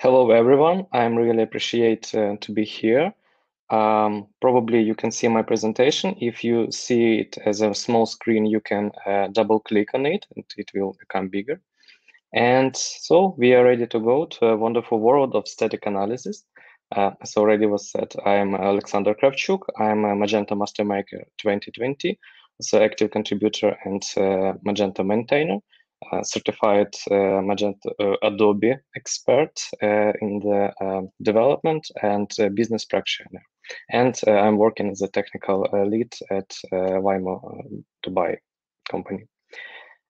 Hello, everyone. I'm really appreciate uh, to be here. Um, probably you can see my presentation. If you see it as a small screen, you can uh, double click on it and it will become bigger. And so we are ready to go to a wonderful world of static analysis. Uh, as already was said, I'm Alexander Kravchuk. I'm a Magento Master Maker 2020, so active contributor and uh, Magento maintainer certified uh, Magento uh, Adobe expert in the um, development and business practitioner. And I'm working as a technical lead at Waymo Dubai company.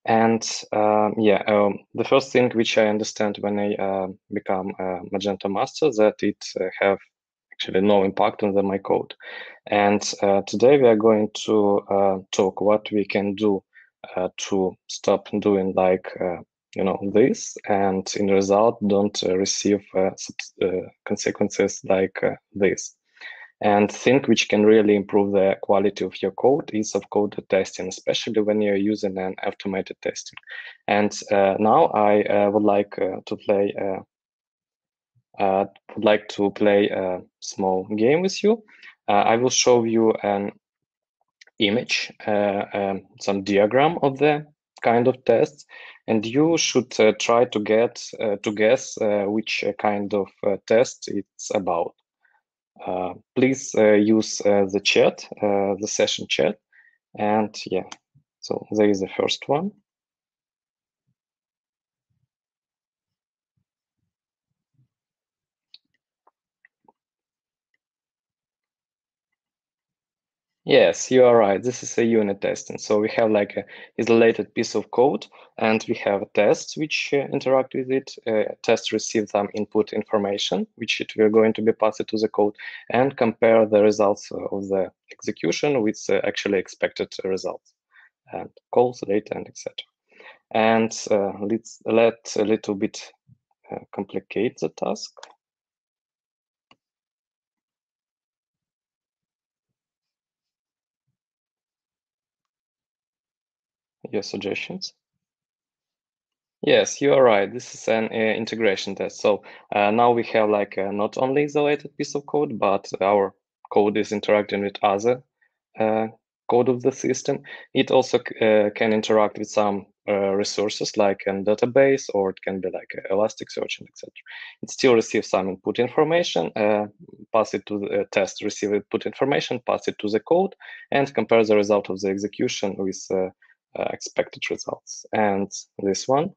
And um, yeah, um, the first thing which I understand when I uh, become a Magento master that it uh, have actually no impact on the, my code. And uh, today we are going to talk what we can do uh, to stop doing like uh, you know this and in result don't uh, receive consequences like this. And think which can really improve the quality of your code is of code testing especially when you're using an automated testing. And uh, now i uh, would like uh, to play would like to play a small game with you. I will show you an image, uh, um, some diagram of the kind of tests, and you should uh, try to get uh, to guess which kind of test it's about. please use the chat, the session chat, and yeah, so there is the first one. Yes, you are right. This is a unit testing. So we have like a isolated piece of code and we have tests which uh, interact with it. Uh, tests receive some input information, which it will going to be passed to the code and compare the results of the execution with the actually expected results and calls, data, and etc. And uh, let's let a little bit uh, complicate the task. Your suggestions? Yes, you are right. This is an uh, integration test. So uh, now we have like a not only isolated piece of code, but our code is interacting with other uh, code of the system. It also uh, can interact with some uh, resources like a database, or it can be like Elasticsearch and etc. It still receives some input information, uh, pass it to the test, receive input information, pass it to the code, and compare the result of the execution with uh, expected results. And this one.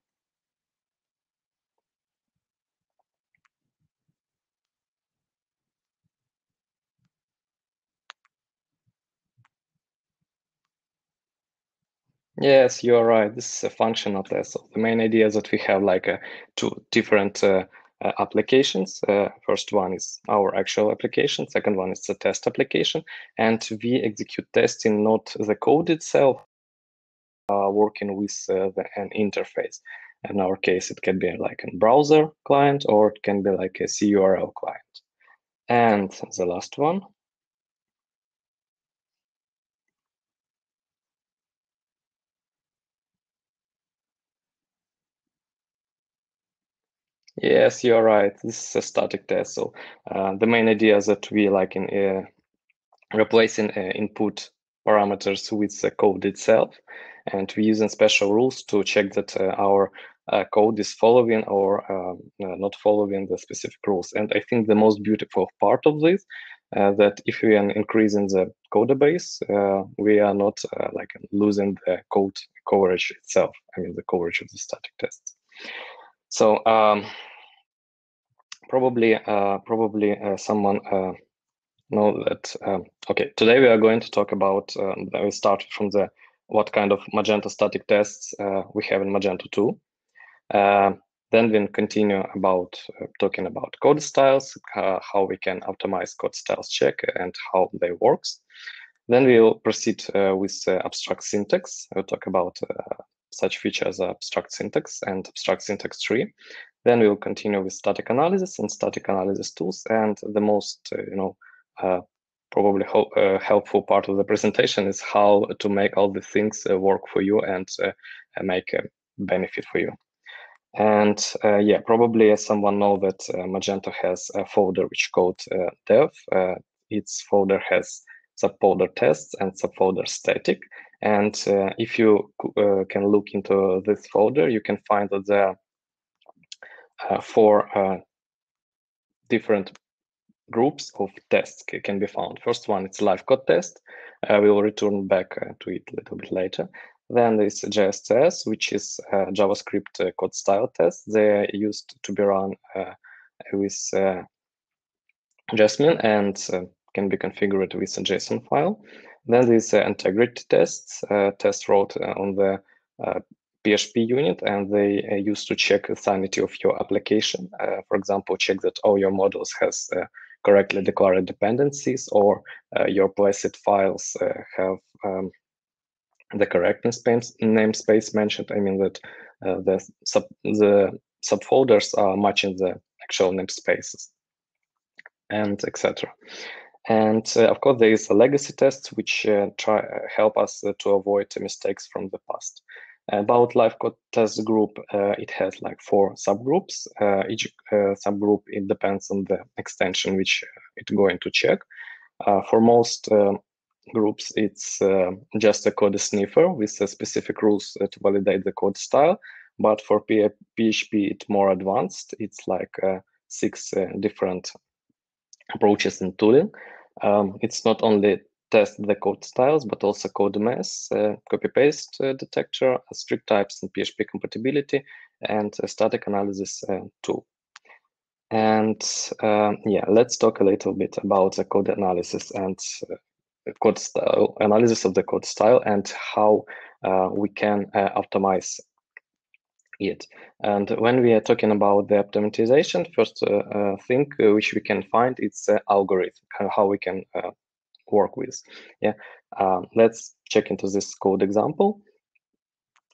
Yes, you're right. This is a functional test. So the main idea is that we have like a, two different uh, uh, applications. Uh, first one is our actual application. Second one is the test application. And we execute tests in not the code itself, uh, working with uh, the, an interface. In our case, it can be like a browser client or it can be like a CURL client. And the last one. Yes, you're right. This is a static test. So uh, the main idea is that we like in uh, replacing uh, input parameters with the code itself and we're using special rules to check that uh, our uh, code is following or um, uh, not following the specific rules. And I think the most beautiful part of this uh, that if we are increasing the code base, uh, we are not uh, like losing the code coverage itself. I mean the coverage of the static tests. So um, probably probably someone know that. Um, okay, today we are going to talk about. we start from the what kind of Magento static tests uh, we have in Magento 2. Uh, then we'll continue about uh, talking about code styles, uh, how we can optimize code styles check and how they works. Then we'll proceed uh, with uh, abstract syntax. We'll talk about such features as abstract syntax and abstract syntax tree. Then we'll continue with static analysis and static analysis tools. And the most, you know, probably uh, helpful part of the presentation is how to make all the things uh, work for you and uh, make a benefit for you. And uh, yeah, probably someone know that uh, Magento has a folder which called uh, dev. Uh, its folder has subfolder tests and subfolder static. And uh, if you uh, can look into this folder, you can find that there are four different groups of tests can be found. First one, it's live code test. we will return back to it a little bit later. Then there's JSTS, which is JavaScript uh, code style test. They're used to be run uh, with uh, Jasmine and can be configured with a JSON file. Then there's integrity tests, test wrote on the PHP unit, and they uh, used to check the sanity of your application. Uh, for example, check that all your models has uh, correctly declared dependencies, or your placid files have um, the correct namespace mentioned. I mean that uh, the sub the subfolders are matching the actual namespaces and etc. And uh, of course, there is a legacy test which uh, try uh, help us uh, to avoid mistakes from the past. About live code test group, uh, it has like four subgroups. each subgroup it depends on the extension which it's going to check. for most groups, it's uh, just a code sniffer with specific rules to validate the code style. But for PHP, it's more advanced. It's like uh, six uh, different approaches in tooling. Um, it's not only test the code styles, but also code mess, uh, copy paste uh, detector, strict types and PHP compatibility, and static analysis uh, tool. And uh, yeah, let's talk a little bit about the code analysis and uh, code style analysis of the code style and how uh, we can uh, optimize it. And when we are talking about the optimization, first uh, uh thing uh, which we can find is algorithm, how we can uh, work with. Yeah, um, let's check into this code example.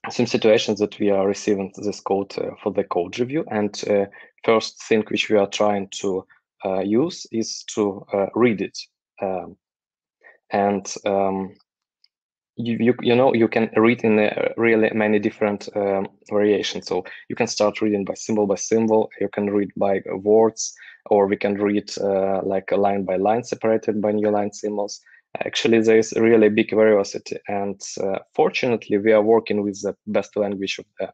Some situations that we are receiving this code for the code review, and first thing which we are trying to use is to read it. Um, and um, you, you, you know you can read in really many different um, variations. So you can start reading by symbol by symbol. You can read by words or we can read uh, like a line by line separated by new line symbols. Actually there is really big variety and uh, fortunately we are working with the best language of the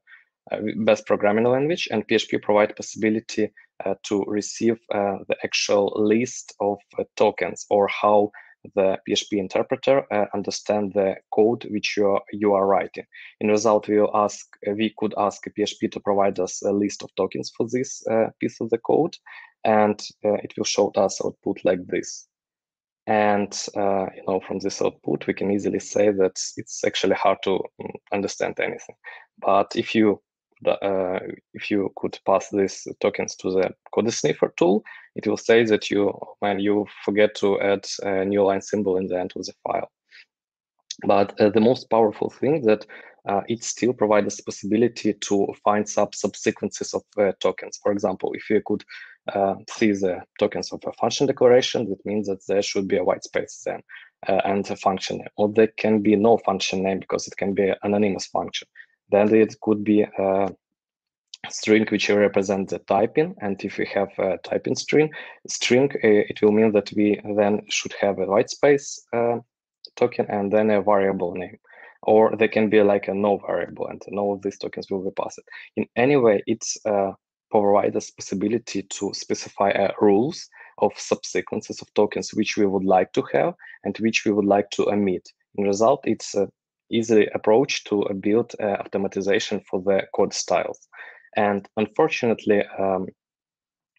uh, best programming language and php provide possibility uh, to receive uh, the actual list of uh, tokens or how the PHP interpreter uh, understand the code which you are, you are writing. In result, we will ask we could ask PHP to provide us a list of tokens for this uh, piece of the code, and uh, it will show us output like this. And uh, you know, from this output, we can easily say that it's actually hard to mm, understand anything. But if you uh, if you could pass these tokens to the code sniffer tool, it will say that you when you forget to add a new line symbol in the end of the file. But uh, the most powerful thing that uh, it still provides the possibility to find sub subsequences of uh, tokens. For example, if you could uh, see the tokens of a function declaration, that means that there should be a white space then uh, and a function name. Or there can be no function name because it can be an anonymous function. Then it could be a string which represents the typing. And if we have a typing string, string, uh, it will mean that we then should have a white space uh, token and then a variable name. Or they can be like a no variable and no of these tokens will be passed. In any way, it's uh, provide us possibility to specify uh, rules of subsequences of tokens which we would like to have and which we would like to emit. In result, it's a easy approach to build uh, automatization for the code styles. And unfortunately, um,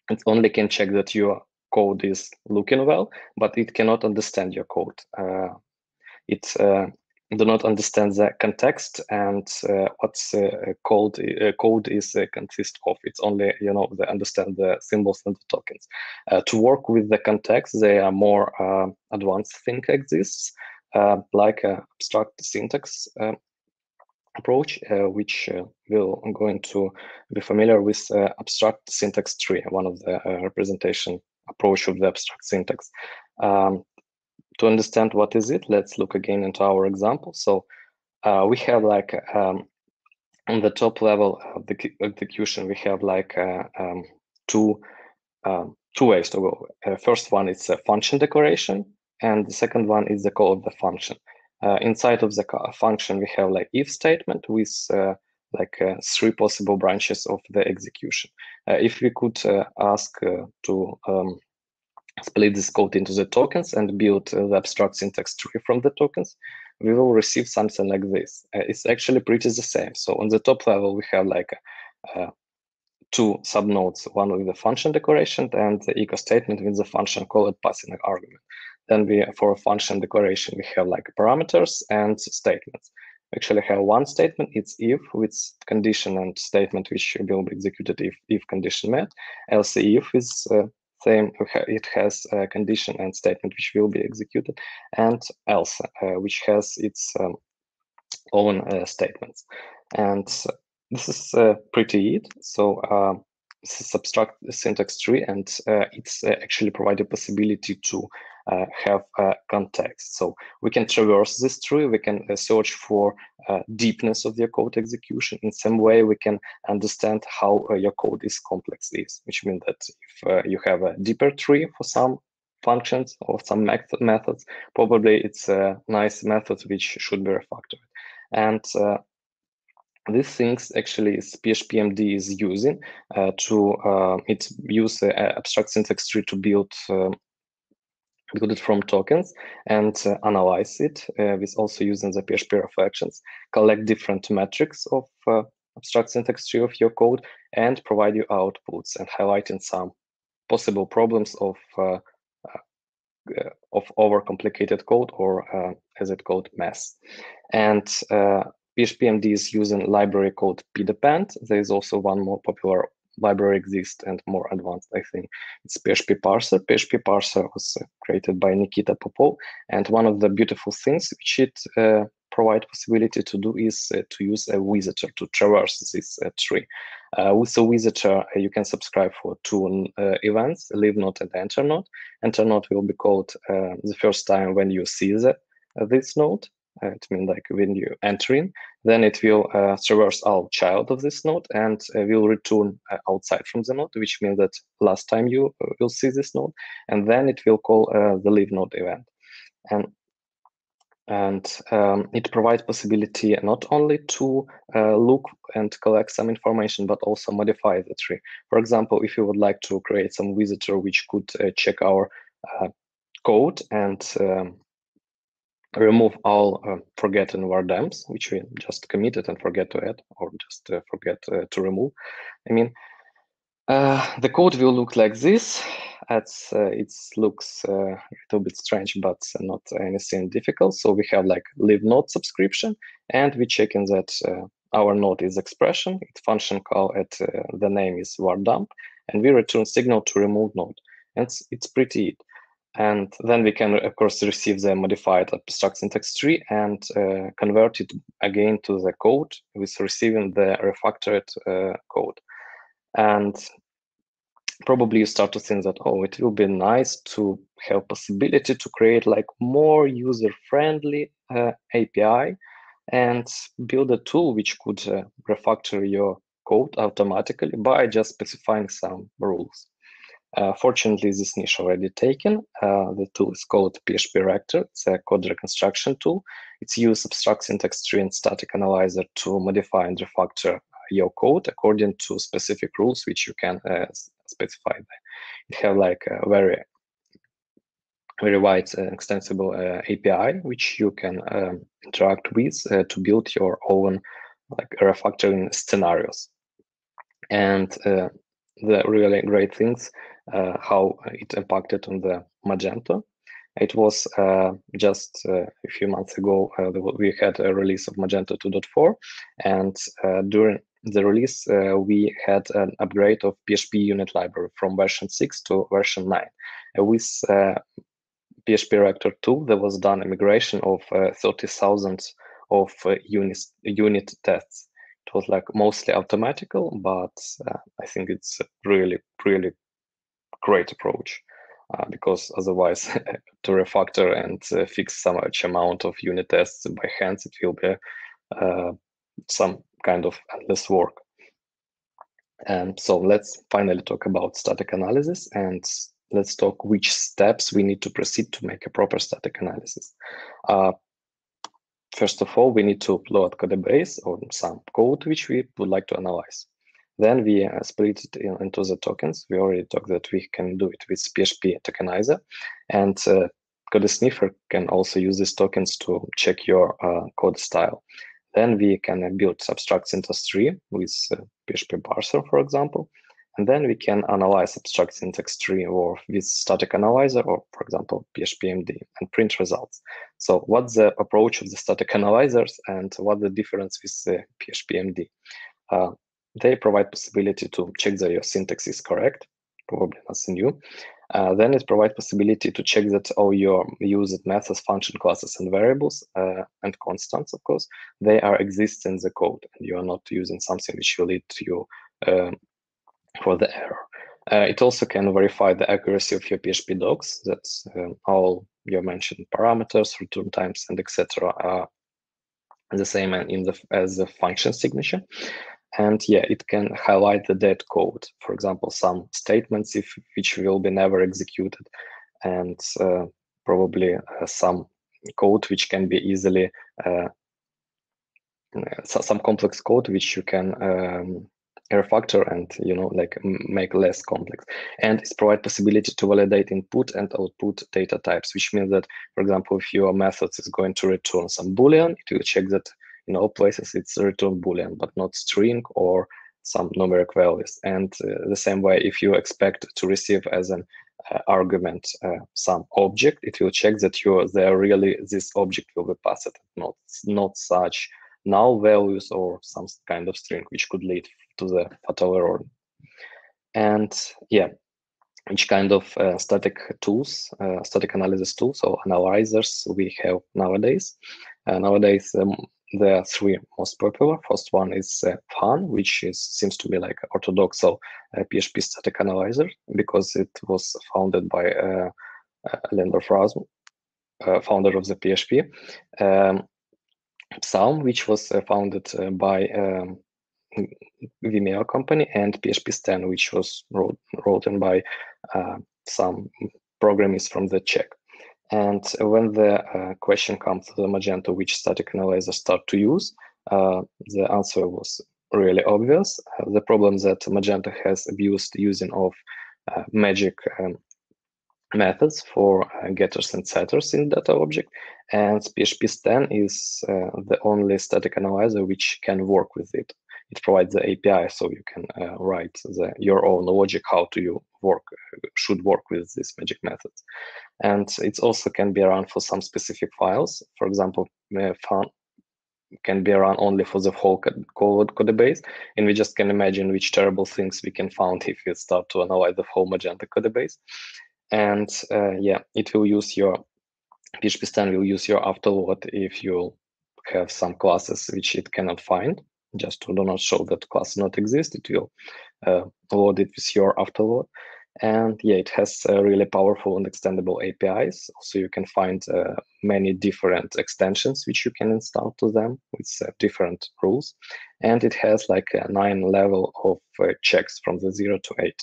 it only can check that your code is looking well, but it cannot understand your code. Uh, it uh, do not understand the context and uh, what's uh, code uh, code is uh, consist of. It's only you know they understand the symbols and the tokens. Uh, to work with the context, there are more uh, advanced thing exists, like abstract syntax approach, uh, which uh, will I'm going to be familiar with uh, abstract syntax tree, one of the representation approach of the abstract syntax. Um, to understand what is it, let's look again into our example. So we have like um, on the top level of the execution, we have like uh, um, two um, two ways to go. Uh, first one is a function declaration, and the second one is the call of the function. Uh, inside of the function, we have like if statement with uh, like uh, three possible branches of the execution. Uh, if we could ask to um, split this code into the tokens and build the abstract syntax tree from the tokens, we will receive something like this. Uh, it's actually pretty the same. So on the top level, we have like uh, two subnodes, one with the function declaration and the echo statement with the function called passing argument. Then we, for a function declaration, we have like parameters and statements. We actually have one statement, it's if with condition and statement which will be executed if, if condition met. Else if is uh, same, it has a condition and statement which will be executed, and else, uh, which has its um, own uh, statements. And this is uh, pretty it. So um, this is abstract syntax tree, and uh, it's uh, actually provide a possibility to uh, have context. So we can traverse this tree, we can uh, search for uh, deepness of your code execution. In some way, we can understand how your code is complex is, which means that if you have a deeper tree for some functions or some method methods, probably it's a nice method which should be refactored. And uh, these things actually is PHPMD is using uh, to uh, it use uh, abstract syntax tree to build it from tokens and uh, analyze it uh, with also using the PHP reflections, collect different metrics of uh, abstract syntax tree of your code and provide you outputs and highlighting some possible problems of uh, uh, of overcomplicated code or uh, as it called mess. And PHPMD is using library called pdepend. There is also one more popular library exists and more advanced, I think. It's PHP parser. PHP parser was uh, created by Nikita Popov. And one of the beautiful things which it uh, provide possibility to do is uh, to use a visitor to traverse this uh, tree. Uh, with a visitor, uh, you can subscribe for two events, leave node and enter node. Enter node will be called the first time when you see the, this node. Uh, it means like when you enter in, then it will uh, traverse all child of this node and uh, will return uh, outside from the node, which means that last time you uh, will see this node, and then it will call uh, the leave node event. And and um, it provides possibility not only to look and collect some information, but also modify the tree. For example, if you would like to create some visitor which could check our code and um, remove all uh, forgotten var dumps, which we just committed and forget to add or just uh, forget uh, to remove. I mean, uh, the code will look like this. Uh, it looks uh, a little bit strange, but not anything difficult. So we have like leave node subscription, and we checking that our node is expression. Its function call at the name is var dump, and we return signal to remove node. And it's, it's pretty it. And then we can, of course, receive the modified abstract syntax tree and uh, convert it again to the code with receiving the refactored uh, code. And probably you start to think that, oh, it will be nice to have possibility to create like more user-friendly uh, API and build a tool which could uh, refactor your code automatically by just specifying some rules. Uh, fortunately, this niche already taken. Uh, the tool is called PHP Rector. It's a code reconstruction tool. It's used abstract syntax tree and static analyzer to modify and refactor your code according to specific rules which you can uh, specify. It have like a very very wide uh, extensible uh, API which you can um, interact with uh, to build your own like refactoring scenarios. And the really great things uh, how it impacted on the Magento. It was uh, just uh, a few months ago, we had a release of Magento 2.4, and during the release, uh, we had an upgrade of PHP unit library from version 6 to version 9. Uh, with uh, PHP Rector 2, there was done a migration of 30,000 of unit, unit tests. It was like mostly automatical, but I think it's really, really great approach uh, because otherwise to refactor and uh, fix so much amount of unit tests by hands, it will be uh, some kind of endless work. And so let's finally talk about static analysis and let's talk which steps we need to proceed to make a proper static analysis. Uh, first of all, we need to load code base or some code which we would like to analyze. Then we uh, split it in, into the tokens. We already talked that we can do it with PHP tokenizer. And uh, Code Sniffer can also use these tokens to check your uh, code style. Then we can build abstract syntax tree with uh, PHP parser, for example. And then we can analyze abstract syntax tree or with static analyzer or, for example, PHPMD and print results. So what's the approach of the static analyzers and what the difference with the PHPMD? Uh, they provide possibility to check that your syntax is correct, probably nothing new. Uh, then it provides possibility to check that all your used methods, function classes, and variables uh, and constants, of course, they are exist in the code, and you are not using something which will lead to you um, for the error. Uh, it also can verify the accuracy of your PHP docs. That's um, all your mentioned parameters, return times, and etc. are the same in the as the function signature and yeah it can highlight the dead code. For example some statements if which will be never executed. And uh, probably uh, some code which can be easily uh, so some complex code which you can um, refactor and you know like make less complex. And it's provide possibility to validate input and output data types which means that for example if your method is going to return some boolean it will check that in all places it's return boolean but not string or some numeric values and uh, the same way if you expect to receive as an uh, argument uh, some object it will check that you there really this object will be passed not not such null values or some kind of string which could lead to the fatal error and yeah which kind of uh, static tools, uh, static analysis tools or analyzers we have nowadays. Uh, nowadays, um, there are three most popular. First one is uh, Phan, which is seems to be like orthodox uh, PHP static analyzer because it was founded by uh, uh, Rasmus, uh, founder of the PHP. Um, Psalm, which was uh, founded uh, by um, Vimeo company, and PHP Stan, which was wrote, written by some programmers from the Czech. And when the uh, question comes to the Magento, which static analyzer start to use, uh, the answer was really obvious. Uh, the problem that Magento has abused using of uh, magic um, methods for uh, getters and setters in data object, and PHP Stan is uh, the only static analyzer which can work with it. It provides the API, so you can write the, your own logic how to you work should work with these magic methods and it also can be run for some specific files. For example, Phan can be run only for the whole code, base, and we just can imagine which terrible things we can find if we start to analyze the whole Magento code base. And uh, yeah, it will use your PHP Stan will use your autoload if you have some classes which it cannot find. Just to do not show that class not exist, it will uh, load it with your autoload. And yeah, it has uh, really powerful and extendable APIs. So you can find uh, many different extensions which you can install to them with uh, different rules. And it has like a nine level of uh, checks from the zero to eight.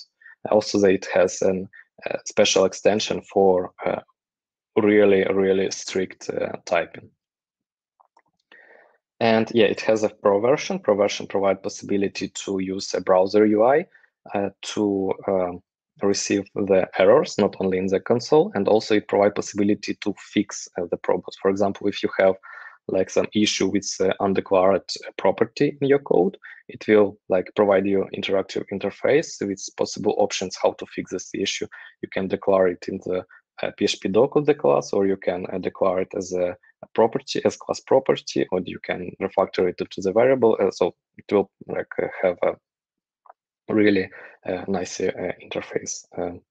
Also, it has a uh, special extension for uh, really, really strict typing. And yeah, it has a pro version. Pro version provide possibility to use a browser UI to um, receive the errors not only in the console and also it provide possibility to fix uh, the problems for example if you have like some issue with uh, undeclared property in your code it will like provide you interactive interface with possible options how to fix this issue you can declare it in the uh, php doc of the class or you can uh, declare it as a, property as class property or you can refactor it to the variable uh, so it will like uh, have a really uh, nice uh, interface um,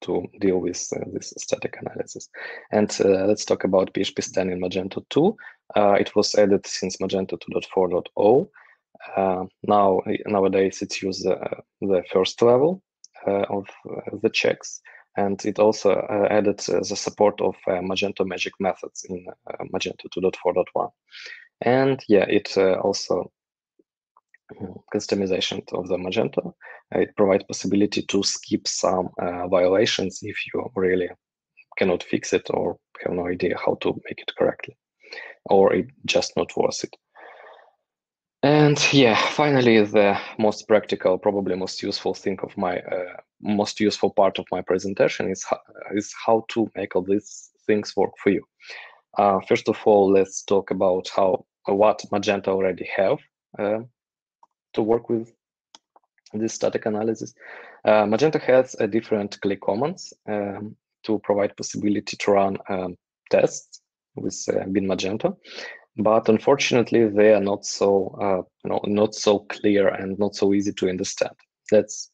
to deal with uh, this static analysis. And let's talk about PHP Stan in Magento 2. it was added since Magento 2.4.0. Uh, now nowadays it's used uh, the first level uh, of the checks and it also uh, added uh, the support of uh, Magento magic methods in Magento 2.4.1 and yeah it also mm, customization of the Magento. It provides possibility to skip some uh, violations if you really cannot fix it or have no idea how to make it correctly, or it just not worth it. And yeah, finally, the most practical, probably most useful thing of my uh, most useful part of my presentation is how, is how to make all these things work for you. Uh, first of all, let's talk about how what Magento already have uh, to work with this static analysis. Uh, Magento has a different CLI commands um, to provide possibility to run um, tests with uh, bin Magento but unfortunately they are not so uh, you know, not so clear and not so easy to understand. Let's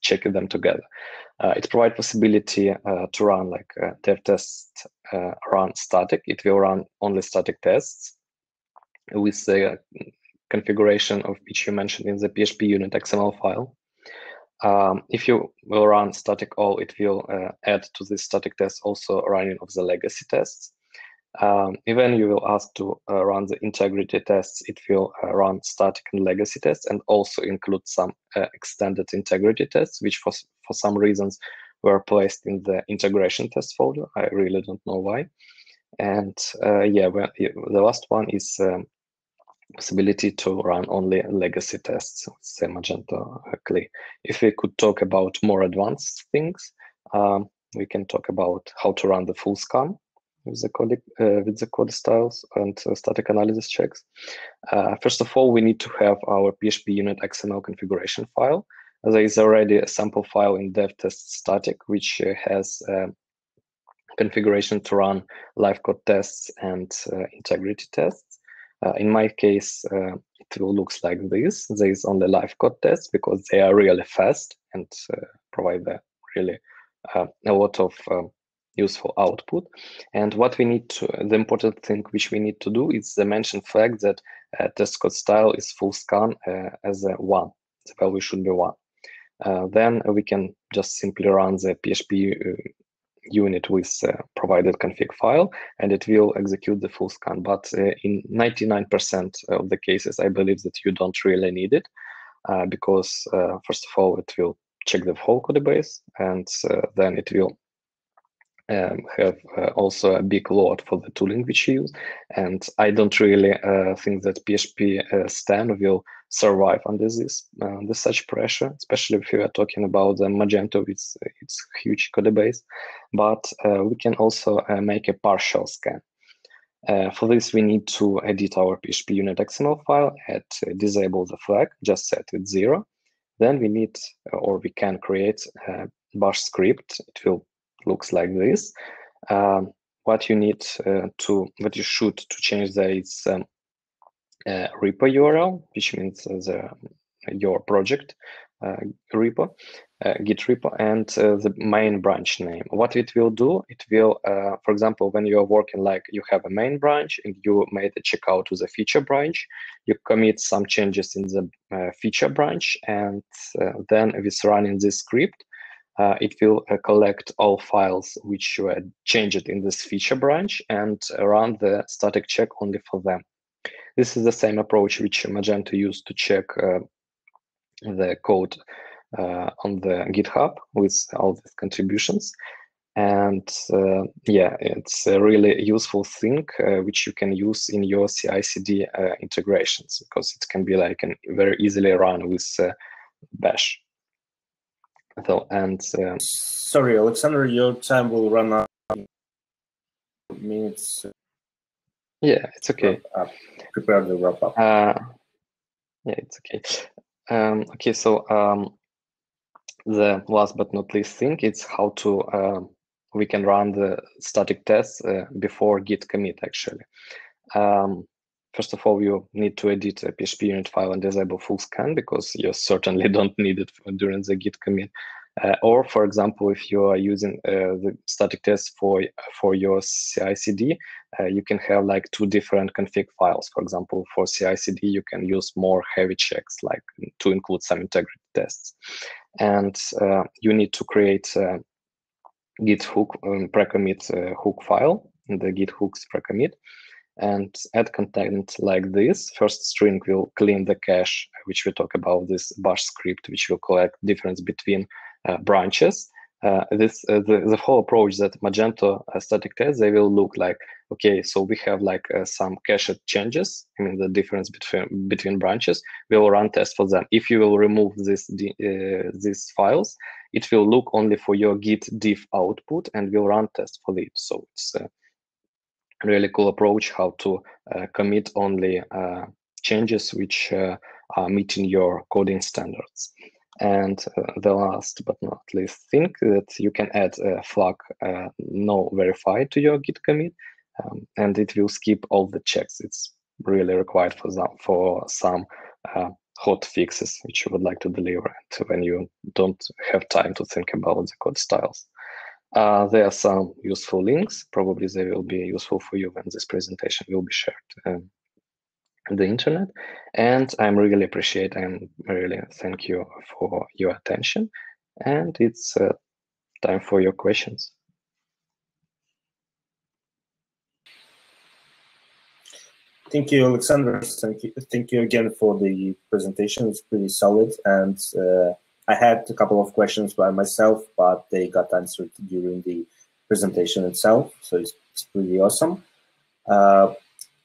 check them together. Uh, it provides possibility uh, to run like uh, dev test uh, run static. It will run only static tests with the configuration of which you mentioned in the php unit xml file. Um, if you will run static all it will uh, add to this static test also running of the legacy tests um, even you will ask to uh, run the integrity tests, it will uh, run static and legacy tests and also include some uh, extended integrity tests, which for, for some reasons were placed in the integration test folder. I really don't know why. And uh, yeah, well, the last one is um, possibility to run only legacy tests, say Magento CLI. If we could talk about more advanced things, um, we can talk about how to run the full scan with the code, uh, with the code styles and uh, static analysis checks. Uh, first of all, we need to have our PHP unit XML configuration file. There is already a sample file in dev test static, which uh, has uh, configuration to run live code tests and uh, integrity tests. in my case, it looks like this. There is only live code tests because they are really fast and provide really a lot of um, useful output. And what we need to, the important thing which we need to do is the mentioned fact that uh, test code style is full scan uh, as a one. The value should be one. Uh, then we can just simply run the PHP uh, unit with uh, provided config file and it will execute the full scan. But uh, in 99% of the cases, I believe that you don't really need it because first of all, it will check the whole code base and then it will um, have uh, also a big load for the tooling which you use. And I don't really uh, think that PHP uh, Stan will survive under this uh, under such pressure, especially if you are talking about the Magento with its huge code base. But uh, we can also uh, make a partial scan. for this, we need to edit our PHP unit XML file and disable the flag, just set it zero. Then we need, or we can create a bash script. It will looks like this. Um, what you need uh, to, what you should to change that is um, uh, repo URL, which means the your project uh, repo, uh, Git repo, and uh, the main branch name. What it will do, it will, uh, for example, when you are working like you have a main branch and you made a checkout to the feature branch, you commit some changes in the feature branch, and then it's running this script, uh, it will uh, collect all files which were changed in this feature branch and run the static check only for them. This is the same approach which Magento used to check uh, the code uh, on the GitHub with all these contributions. And uh, yeah, it's a really useful thing uh, which you can use in your CI/CD integrations because it can be like an very easily run with Bash. So, and uh, sorry, Alexander, your time will run out minutes. Yeah, it's okay. Prepare the wrap up. Uh, yeah, it's okay. Um, okay, so um, the last but not least thing is how to uh, we can run the static tests uh, before git commit actually. Um, First of all, you need to edit a PHP unit file and disable full scan because you certainly don't need it during the git commit. Uh, or, for example, if you are using uh, the static test for for your CI/CD, uh, you can have like two different config files. For example, for CI/CD, you can use more heavy checks, like to include some integrity tests, and uh, you need to create a Git hook um, pre-commit uh, hook file in the Git hooks pre-commit, and add content like this. First string will clean the cache, which we talk about this bash script, which will collect difference between uh, branches. Uh, this uh, the, the whole approach that Magento uh, static tests they will look like okay so we have like uh, some cached changes I mean the difference between between branches we will run tests for them if you will remove this uh, these files it will look only for your git diff output and we will run tests for it so it's a really cool approach how to commit only changes which are meeting your coding standards. And uh, the last but not least thing that you can add a flag uh, no verify to your git commit um, and it will skip all the checks. It's really required for some for some uh, hot fixes which you would like to deliver when you don't have time to think about the code styles uh, there are some useful links. Probably they will be useful for you when this presentation will be shared um, the internet. And i'm really appreciate and really thank you for your attention. And it's uh, time for your questions. Thank you alexander. Thank you thank you again for the presentation. It's pretty solid and uh, i had a couple of questions by myself but they got answered during the presentation itself so it's, it's pretty awesome uh,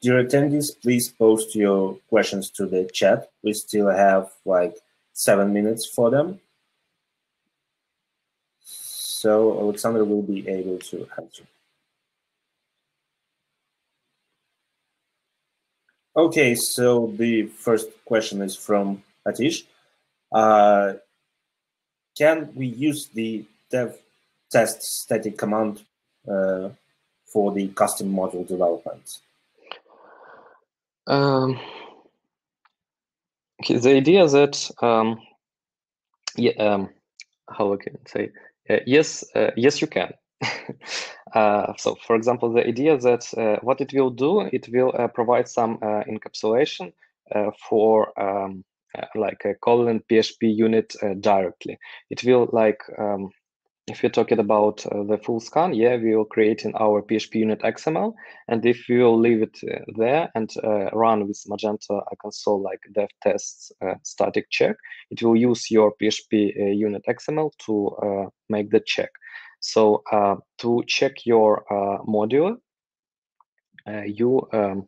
Dear attendees, please post your questions to the chat. We still have like seven minutes for them. So Alexander will be able to answer. Okay, so the first question is from Atish. Uh, can we use the dev test static command uh, for the custom module development? Um, okay, the idea that um, yeah, um, how I can say uh, yes, uh, yes, you can. uh, so, for example, the idea that uh, what it will do, it will uh, provide some uh, encapsulation for um, like a colon PHP unit directly. It will like um, if you're talking about uh, the full scan, yeah, we will create in our PHP unit XML. And if we will leave it uh, there and uh, run with Magento console like dev tests uh, static check, it will use your PHP uh, unit XML to uh, make the check. So to check your module, you um,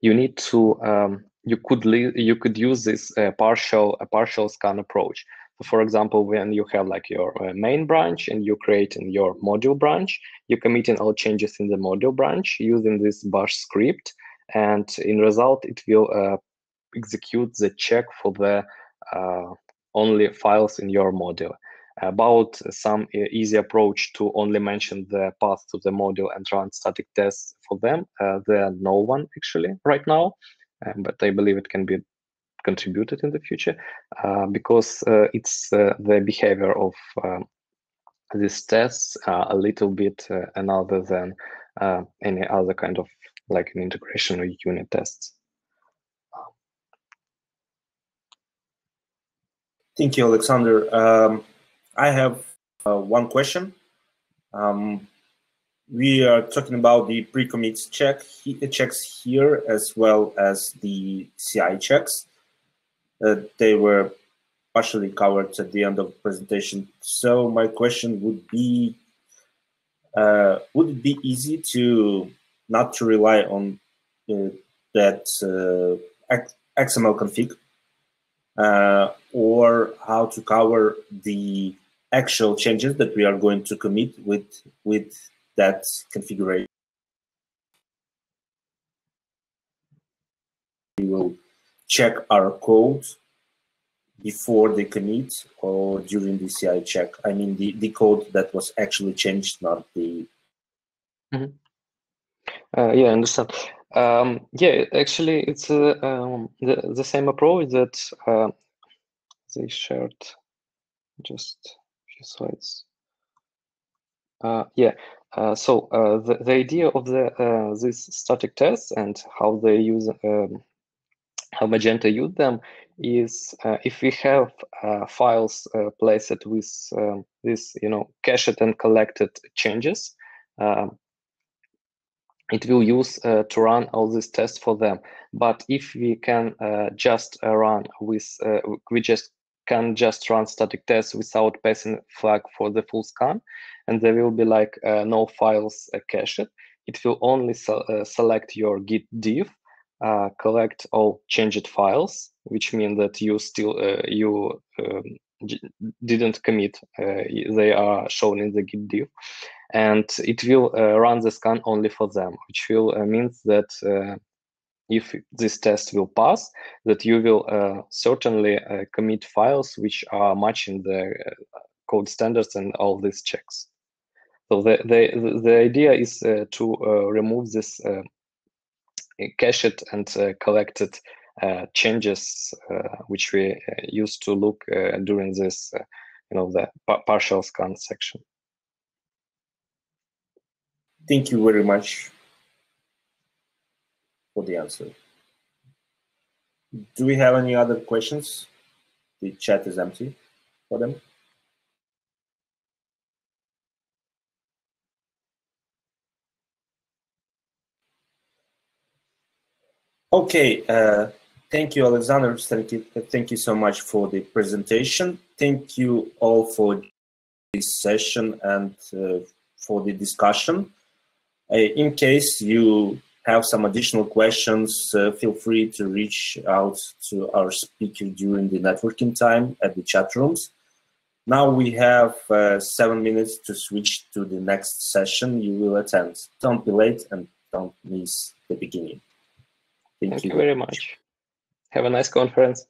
you need to um, you could you could use this partial a partial scan approach for example, when you have like your uh, main branch and you create in your module branch, you're committing all changes in the module branch using this bash script. And in result, it will uh, execute the check for the uh, only files in your module. About some easy approach to only mention the path to the module and run static tests for them, uh, there are no one actually right now, but I believe it can be contributed in the future uh, because uh, it's uh, the behavior of um, these tests a little bit another than any other kind of like an integration or unit tests. Thank you, Alexander. Um, I have uh, one question. Um, we are talking about the pre-commits check he, checks here as well as the CI checks uh, they were partially covered at the end of the presentation. So my question would be, uh, would it be easy to not to rely on uh, that uh, XML config uh, or how to cover the actual changes that we are going to commit with, with that configuration? We will check our code before the commit or during the CI check? I mean, the, the code that was actually changed, not the. Mm -hmm. uh, yeah, I understand. Um, yeah, actually, it's uh, um, the, the same approach that uh, they shared just a few slides. Uh, yeah, uh, so uh, the, the idea of the this static tests and how they use um, how Magento use them is uh, if we have uh, files uh, placed with um, this, you know, cached and collected changes, um, it will use uh, to run all these tests for them. But if we can uh, just uh, run with, uh, we just can just run static tests without passing flag for the full scan, and there will be like uh, no files uh, cached. It will only select your Git diff, collect all changed files, which mean that you still you um, didn't commit. they are shown in the Git diff and it will uh, run the scan only for them, which will uh, means that uh, if this test will pass, that you will uh, certainly uh, commit files which are matching the uh, code standards and all these checks. So the the the idea is uh, to uh, remove this uh, cached and collected changes which we used to look during this, you know, the partial scan section. Thank you very much for the answer. Do we have any other questions? The chat is empty for them. Okay, uh, thank you, Alexander. Thank you, thank you so much for the presentation. Thank you all for this session and uh, for the discussion. Uh, in case you have some additional questions, uh, feel free to reach out to our speaker during the networking time at the chat rooms. Now we have uh, seven minutes to switch to the next session you will attend. Don't be late and don't miss the beginning. Thank, Thank you very much. Have a nice conference.